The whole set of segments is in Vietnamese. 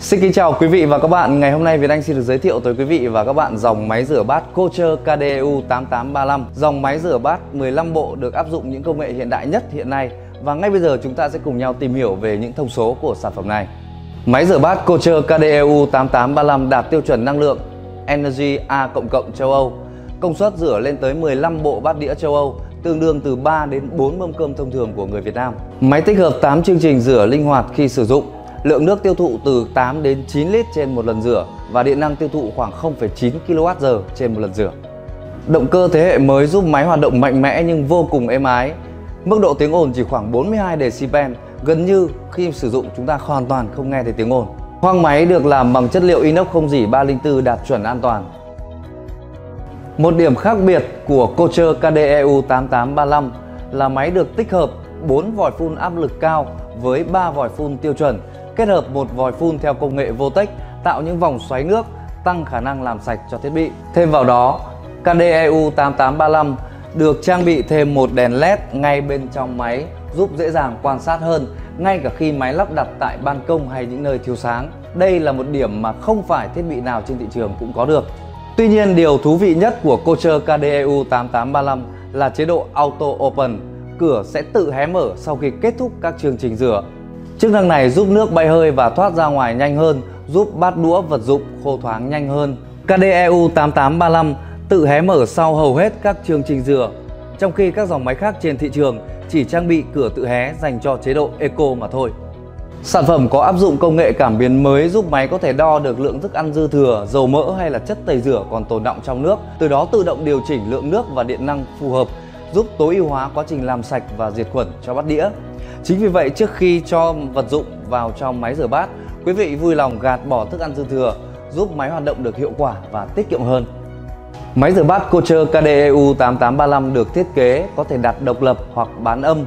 Xin kính chào quý vị và các bạn. Ngày hôm nay Việt Anh xin được giới thiệu tới quý vị và các bạn dòng máy rửa bát Kocher kdu 8835 Dòng máy rửa bát 15 bộ được áp dụng những công nghệ hiện đại nhất hiện nay. Và ngay bây giờ chúng ta sẽ cùng nhau tìm hiểu về những thông số của sản phẩm này. Máy rửa bát Kocher kdu 8835 đạt tiêu chuẩn năng lượng Energy A châu Âu. Công suất rửa lên tới 15 bộ bát đĩa châu Âu, tương đương từ 3 đến 4 mâm cơm thông thường của người Việt Nam. Máy tích hợp 8 chương trình rửa linh hoạt khi sử dụng Lượng nước tiêu thụ từ 8 đến 9 lít trên một lần rửa và điện năng tiêu thụ khoảng 0,9 kWh trên một lần rửa. Động cơ thế hệ mới giúp máy hoạt động mạnh mẽ nhưng vô cùng êm ái. Mức độ tiếng ồn chỉ khoảng 42 decibel, gần như khi sử dụng chúng ta hoàn toàn không nghe thấy tiếng ồn. Khoang máy được làm bằng chất liệu inox không dỉ 304 đạt chuẩn an toàn. Một điểm khác biệt của Kocher KDEU 8835 là máy được tích hợp 4 vòi phun áp lực cao với 3 vòi phun tiêu chuẩn kết hợp một vòi phun theo công nghệ Votech tạo những vòng xoáy nước tăng khả năng làm sạch cho thiết bị. Thêm vào đó, KDEU 8835 được trang bị thêm một đèn LED ngay bên trong máy giúp dễ dàng quan sát hơn ngay cả khi máy lắp đặt tại ban công hay những nơi thiếu sáng. Đây là một điểm mà không phải thiết bị nào trên thị trường cũng có được. Tuy nhiên điều thú vị nhất của Kocher KDEU 8835 là chế độ Auto Open. Cửa sẽ tự hé mở sau khi kết thúc các chương trình rửa Chức năng này giúp nước bay hơi và thoát ra ngoài nhanh hơn, giúp bát đũa vật dụng khô thoáng nhanh hơn. KDEU 8835 tự hé mở sau hầu hết các chương trình rửa, trong khi các dòng máy khác trên thị trường chỉ trang bị cửa tự hé dành cho chế độ Eco mà thôi. Sản phẩm có áp dụng công nghệ cảm biến mới giúp máy có thể đo được lượng thức ăn dư thừa, dầu mỡ hay là chất tẩy rửa còn tồn đọng trong nước, từ đó tự động điều chỉnh lượng nước và điện năng phù hợp, giúp tối ưu hóa quá trình làm sạch và diệt khuẩn cho bát đĩa. Chính vì vậy trước khi cho vật dụng vào trong máy rửa bát, quý vị vui lòng gạt bỏ thức ăn dư thừa, giúp máy hoạt động được hiệu quả và tiết kiệm hơn. Máy rửa bát Kocher KDEU 8835 được thiết kế có thể đặt độc lập hoặc bán âm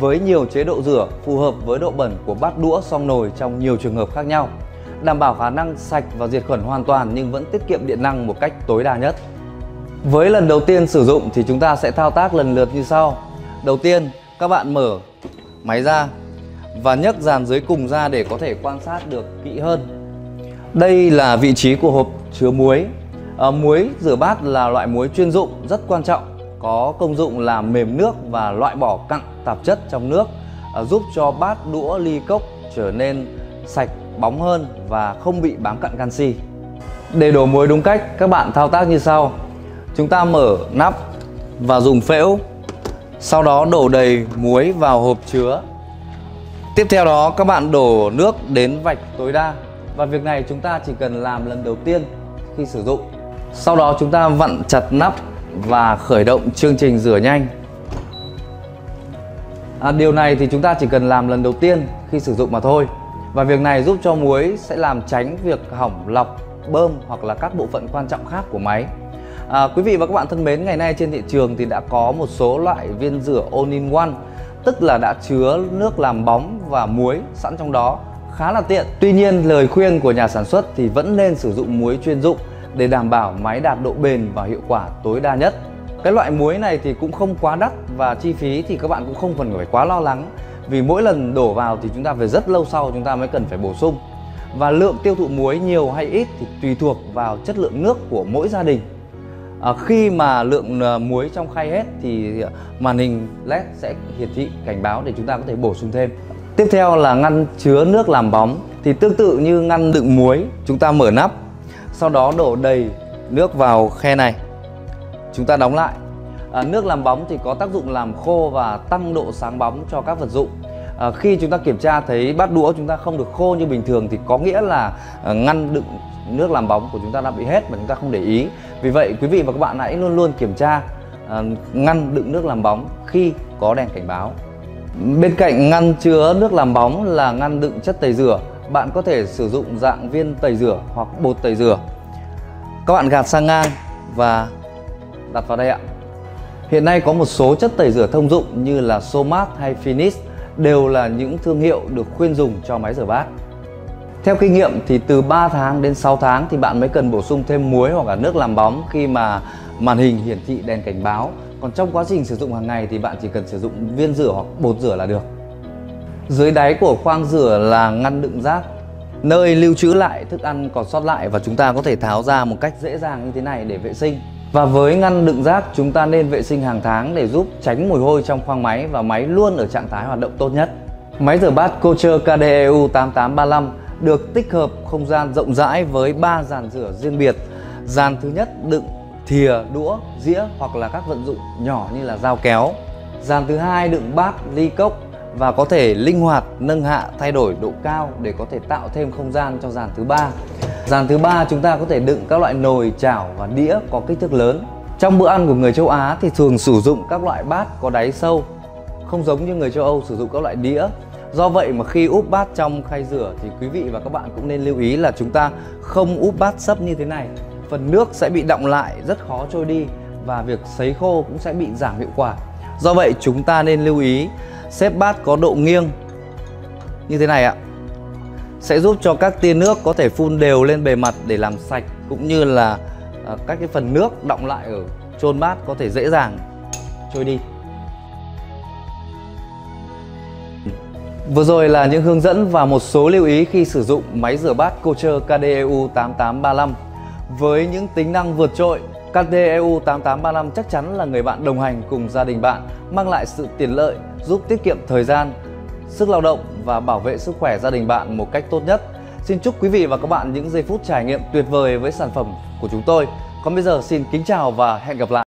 với nhiều chế độ rửa phù hợp với độ bẩn của bát đũa song nồi trong nhiều trường hợp khác nhau đảm bảo khả năng sạch và diệt khuẩn hoàn toàn nhưng vẫn tiết kiệm điện năng một cách tối đa nhất. Với lần đầu tiên sử dụng thì chúng ta sẽ thao tác lần lượt như sau. Đầu tiên, các bạn mở máy ra và nhấc dàn dưới cùng ra để có thể quan sát được kỹ hơn. Đây là vị trí của hộp chứa muối. À, muối rửa bát là loại muối chuyên dụng rất quan trọng, có công dụng làm mềm nước và loại bỏ cặn tạp chất trong nước, à, giúp cho bát đũa ly cốc trở nên sạch, bóng hơn và không bị bám cặn canxi. Để đổ muối đúng cách, các bạn thao tác như sau. Chúng ta mở nắp và dùng phễu sau đó đổ đầy muối vào hộp chứa. Tiếp theo đó các bạn đổ nước đến vạch tối đa. Và việc này chúng ta chỉ cần làm lần đầu tiên khi sử dụng. Sau đó chúng ta vặn chặt nắp và khởi động chương trình rửa nhanh. À, Điều này thì chúng ta chỉ cần làm lần đầu tiên khi sử dụng mà thôi. Và việc này giúp cho muối sẽ làm tránh việc hỏng lọc, bơm hoặc là các bộ phận quan trọng khác của máy. À, quý vị và các bạn thân mến, ngày nay trên thị trường thì đã có một số loại viên rửa all in one tức là đã chứa nước làm bóng và muối sẵn trong đó khá là tiện. Tuy nhiên lời khuyên của nhà sản xuất thì vẫn nên sử dụng muối chuyên dụng để đảm bảo máy đạt độ bền và hiệu quả tối đa nhất. Cái loại muối này thì cũng không quá đắt và chi phí thì các bạn cũng không cần phải quá lo lắng vì mỗi lần đổ vào thì chúng ta phải rất lâu sau chúng ta mới cần phải bổ sung. Và lượng tiêu thụ muối nhiều hay ít thì tùy thuộc vào chất lượng nước của mỗi gia đình à, khi mà lượng à, muối trong khay hết thì à, màn hình led sẽ hiển thị cảnh báo để chúng ta có thể bổ sung thêm. Tiếp theo là ngăn chứa nước làm bóng. Thì tương tự như ngăn đựng muối chúng ta mở nắp sau đó đổ đầy nước vào khe này. Chúng ta đóng lại. À, nước làm bóng thì có tác dụng làm khô và tăng độ sáng bóng cho các vật dụng à, khi chúng ta kiểm tra thấy bát đũa chúng ta không được khô như bình thường thì có nghĩa là à, ngăn đựng nước làm bóng của chúng ta đã bị hết mà chúng ta không để ý. Vì vậy quý vị và các bạn hãy luôn luôn kiểm tra à, ngăn đựng nước làm bóng khi có đèn cảnh báo. Bên cạnh ngăn chứa nước làm bóng là ngăn đựng chất tẩy rửa bạn có thể sử dụng dạng viên tẩy rửa hoặc bột tẩy rửa. Các bạn gạt sang ngang và đặt vào đây ạ. Hiện nay có một số chất tẩy rửa thông dụng như là Somat hay Finish đều là những thương hiệu được khuyên dùng cho máy rửa bát theo kinh nghiệm thì từ 3 tháng đến 6 tháng thì bạn mới cần bổ sung thêm muối hoặc là nước làm bóng khi mà màn hình hiển thị đèn cảnh báo. Còn trong quá trình sử dụng hàng ngày thì bạn chỉ cần sử dụng viên rửa hoặc bột rửa là được. Dưới đáy của khoang rửa là ngăn đựng rác. nơi lưu trữ lại thức ăn còn sót lại và chúng ta có thể tháo ra một cách dễ dàng như thế này để vệ sinh. Và với ngăn đựng rác chúng ta nên vệ sinh hàng tháng để giúp tránh mùi hôi trong khoang máy và máy luôn ở trạng thái hoạt động tốt nhất. Máy rửa bát Kocher KDEU 8835 được tích hợp không gian rộng rãi với 3 dàn rửa riêng biệt. Dàn thứ nhất đựng thìa, đũa, dĩa hoặc là các vận dụng nhỏ như là dao kéo. Dàn thứ hai đựng bát, ly cốc và có thể linh hoạt nâng hạ thay đổi độ cao để có thể tạo thêm không gian cho dàn thứ ba. Dàn thứ ba chúng ta có thể đựng các loại nồi, chảo và đĩa có kích thước lớn. Trong bữa ăn của người châu Á thì thường sử dụng các loại bát có đáy sâu, không giống như người châu Âu sử dụng các loại đĩa. Do vậy mà khi úp bát trong khay rửa thì quý vị và các bạn cũng nên lưu ý là chúng ta không úp bát sấp như thế này. Phần nước sẽ bị động lại rất khó trôi đi và việc sấy khô cũng sẽ bị giảm hiệu quả. Do vậy chúng ta nên lưu ý xếp bát có độ nghiêng như thế này ạ sẽ giúp cho các tia nước có thể phun đều lên bề mặt để làm sạch cũng như là à, các cái phần nước động lại ở chôn bát có thể dễ dàng trôi đi. Vừa rồi là những hướng dẫn và một số lưu ý khi sử dụng máy rửa bát Kocher KDEU 8835 với những tính năng vượt trội KDEU 8835 chắc chắn là người bạn đồng hành cùng gia đình bạn mang lại sự tiện lợi giúp tiết kiệm thời gian, sức lao động và bảo vệ sức khỏe gia đình bạn một cách tốt nhất. Xin chúc quý vị và các bạn những giây phút trải nghiệm tuyệt vời với sản phẩm của chúng tôi. Còn bây giờ xin kính chào và hẹn gặp lại.